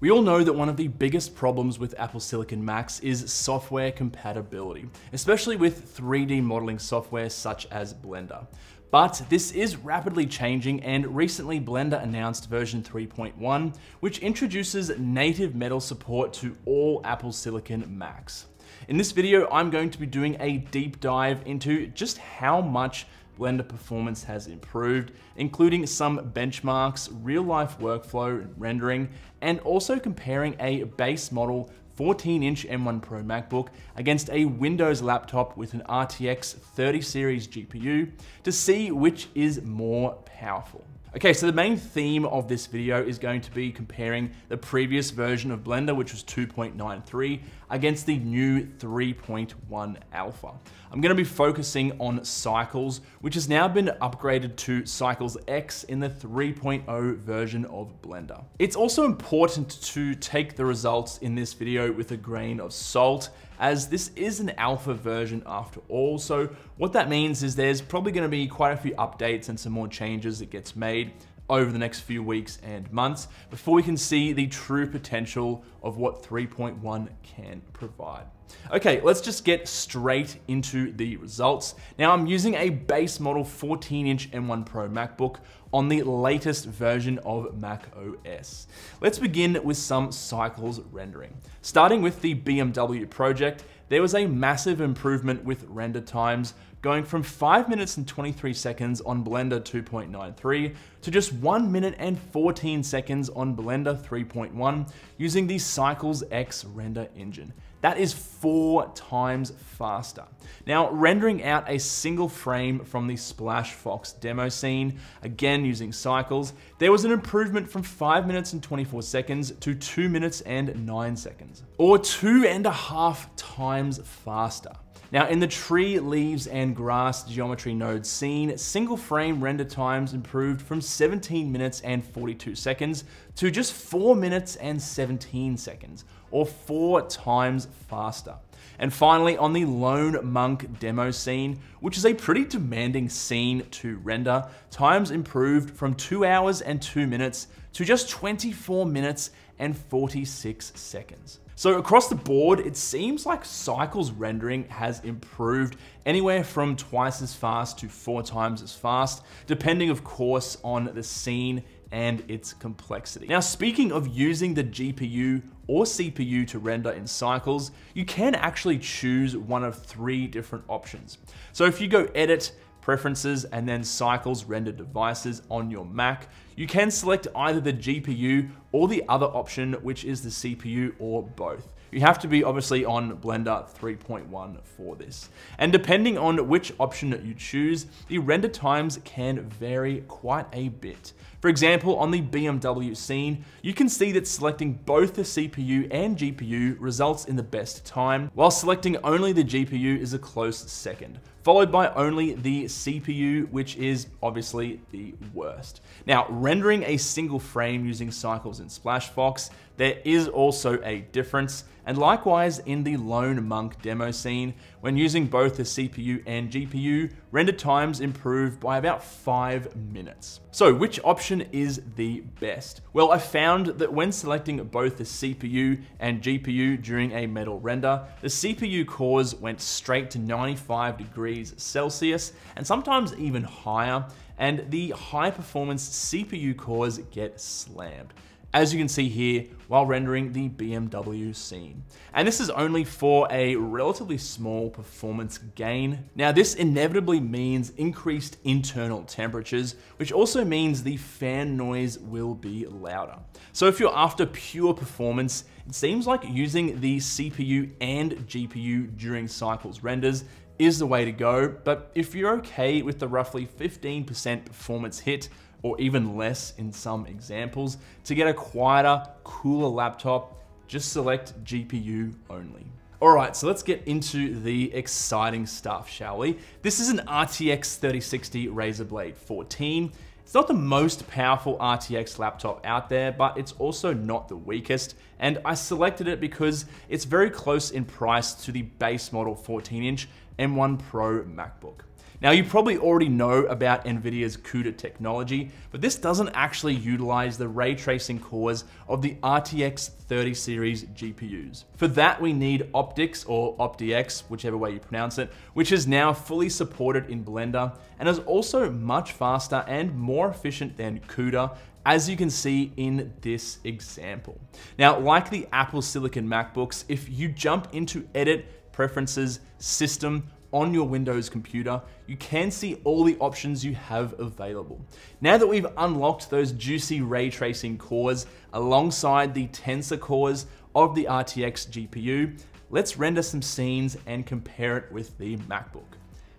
We all know that one of the biggest problems with Apple Silicon Macs is software compatibility, especially with 3D modeling software such as Blender. But this is rapidly changing and recently Blender announced version 3.1, which introduces native metal support to all Apple Silicon Macs. In this video, I'm going to be doing a deep dive into just how much Blender performance has improved, including some benchmarks, real life workflow rendering, and also comparing a base model 14 inch M1 Pro MacBook against a Windows laptop with an RTX 30 series GPU to see which is more powerful. Okay, so the main theme of this video is going to be comparing the previous version of Blender, which was 2.93, against the new 3.1 alpha. I'm gonna be focusing on Cycles, which has now been upgraded to Cycles X in the 3.0 version of Blender. It's also important to take the results in this video with a grain of salt, as this is an alpha version after all. So what that means is there's probably gonna be quite a few updates and some more changes that gets made over the next few weeks and months before we can see the true potential of what 3.1 can provide. Okay, let's just get straight into the results. Now I'm using a base model 14 inch M1 Pro MacBook on the latest version of Mac OS. Let's begin with some cycles rendering. Starting with the BMW project, there was a massive improvement with render times going from 5 minutes and 23 seconds on Blender 2.93 to just 1 minute and 14 seconds on Blender 3.1 using the Cycles X render engine. That is four times faster. Now, rendering out a single frame from the Splash Fox demo scene, again using cycles, there was an improvement from 5 minutes and 24 seconds to 2 minutes and 9 seconds, or two and a half times faster. Now in the tree, leaves, and grass geometry node scene, single frame render times improved from 17 minutes and 42 seconds to just 4 minutes and 17 seconds, or 4 times faster. And finally, on the Lone Monk demo scene, which is a pretty demanding scene to render, times improved from 2 hours and 2 minutes to just 24 minutes and 46 seconds. So across the board, it seems like Cycles rendering has improved anywhere from twice as fast to four times as fast, depending of course on the scene and its complexity. Now, speaking of using the GPU or CPU to render in cycles, you can actually choose one of three different options. So if you go edit, preferences, and then cycles render devices on your Mac, you can select either the GPU or the other option, which is the CPU or both. You have to be obviously on Blender 3.1 for this. And depending on which option you choose, the render times can vary quite a bit. For example, on the BMW scene, you can see that selecting both the CPU and GPU results in the best time, while selecting only the GPU is a close second, followed by only the CPU, which is obviously the worst. Now, rendering a single frame using cycles in SplashFox, there is also a difference, and likewise in the Lone Monk demo scene, when using both the CPU and GPU, render times improve by about 5 minutes. So which option is the best? Well, I found that when selecting both the CPU and GPU during a metal render, the CPU cores went straight to 95 degrees Celsius and sometimes even higher, and the high performance CPU cores get slammed as you can see here while rendering the BMW scene. And this is only for a relatively small performance gain. Now this inevitably means increased internal temperatures, which also means the fan noise will be louder. So if you're after pure performance, it seems like using the CPU and GPU during cycles renders is the way to go, but if you're okay with the roughly 15% performance hit or even less in some examples. To get a quieter, cooler laptop, just select GPU only. All right, so let's get into the exciting stuff, shall we? This is an RTX 3060 Razer Blade 14. It's not the most powerful RTX laptop out there, but it's also not the weakest, and I selected it because it's very close in price to the base model 14-inch M1 Pro MacBook. Now you probably already know about NVIDIA's CUDA technology, but this doesn't actually utilize the ray tracing cores of the RTX 30 series GPUs. For that we need OptiX or OptiX, whichever way you pronounce it, which is now fully supported in Blender and is also much faster and more efficient than CUDA as you can see in this example. Now, like the Apple Silicon MacBooks, if you jump into Edit, Preferences, System, on your Windows computer, you can see all the options you have available. Now that we've unlocked those juicy ray tracing cores alongside the tensor cores of the RTX GPU, let's render some scenes and compare it with the MacBook.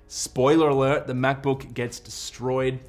Spoiler alert, the MacBook gets destroyed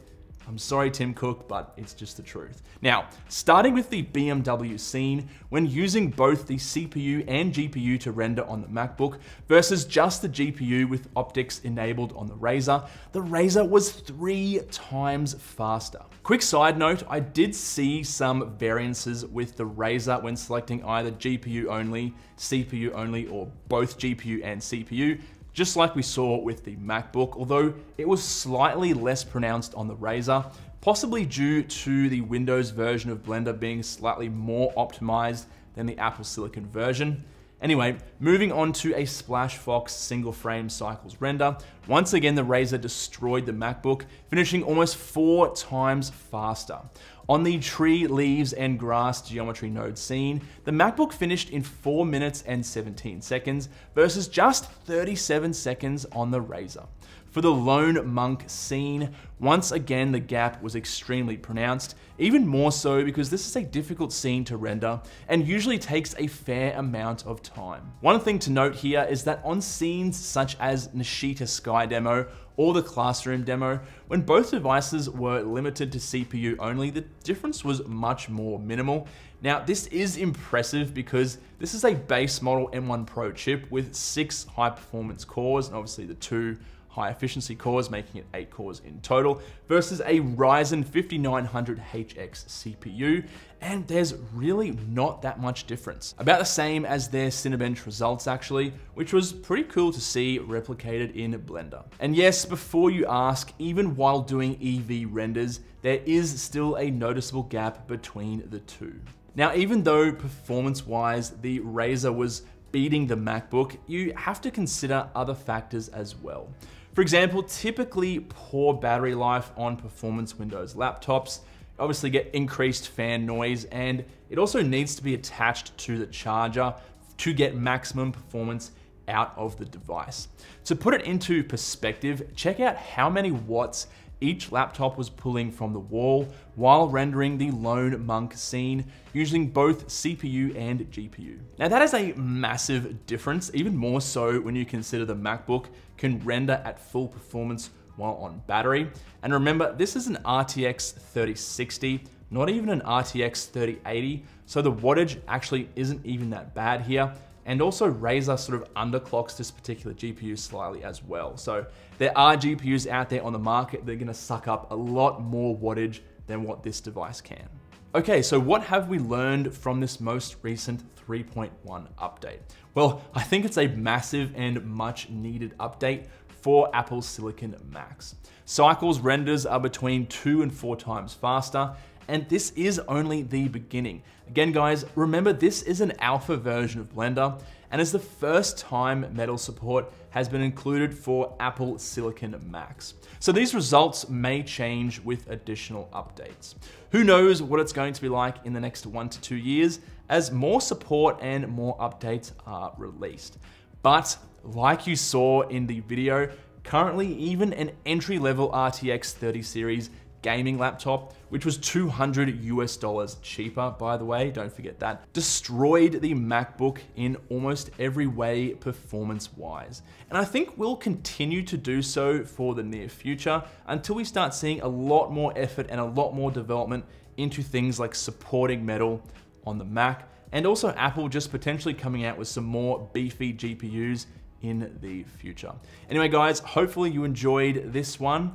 I'm sorry, Tim Cook, but it's just the truth. Now, starting with the BMW scene, when using both the CPU and GPU to render on the MacBook versus just the GPU with OptiX enabled on the Razer, the Razer was three times faster. Quick side note, I did see some variances with the Razer when selecting either GPU only, CPU only, or both GPU and CPU, just like we saw with the MacBook, although it was slightly less pronounced on the Razer, possibly due to the Windows version of Blender being slightly more optimized than the Apple Silicon version. Anyway, moving on to a Splash Fox single frame cycles render. Once again, the Razer destroyed the MacBook, finishing almost four times faster. On the tree, leaves, and grass geometry node scene, the MacBook finished in 4 minutes and 17 seconds versus just 37 seconds on the Razer. For the Lone Monk scene, once again the gap was extremely pronounced, even more so because this is a difficult scene to render and usually takes a fair amount of time. One thing to note here is that on scenes such as Nishita Sky demo or the classroom demo, when both devices were limited to CPU only, the difference was much more minimal. Now, this is impressive because this is a base model M1 Pro chip with six high performance cores, and obviously the two high efficiency cores, making it 8 cores in total, versus a Ryzen 5900HX CPU, and there's really not that much difference. About the same as their Cinebench results actually, which was pretty cool to see replicated in Blender. And yes, before you ask, even while doing Eevee renders, there is still a noticeable gap between the two. Now, even though performance-wise, the Razer was beating the MacBook, you have to consider other factors as well. For example, typically poor battery life on performance Windows laptops obviously get increased fan noise and it also needs to be attached to the charger to get maximum performance out of the device. To put it into perspective, check out how many watts each laptop was pulling from the wall while rendering the Lone Monk scene using both CPU and GPU. Now that is a massive difference, even more so when you consider the MacBook can render at full performance while on battery. And remember, this is an RTX 3060, not even an RTX 3080, so the wattage actually isn't even that bad here. And also Razer sort of underclocks this particular GPU slightly as well. So there are GPUs out there on the market that are gonna suck up a lot more wattage than what this device can. Okay, so what have we learned from this most recent 3.1 update? Well, I think it's a massive and much needed update for Apple Silicon Macs. Cycles renders are between two and four times faster, and this is only the beginning. Again, guys, remember this is an alpha version of Blender, and is the first time metal support has been included for Apple Silicon Macs. So these results may change with additional updates. Who knows what it's going to be like in the next one to two years as more support and more updates are released. But like you saw in the video, currently even an entry-level RTX 30 series gaming laptop, which was 200 US dollars cheaper, by the way, don't forget that, destroyed the MacBook in almost every way performance-wise. And I think we'll continue to do so for the near future until we start seeing a lot more effort and a lot more development into things like supporting metal on the Mac, and also Apple just potentially coming out with some more beefy GPUs in the future. Anyway, guys, hopefully you enjoyed this one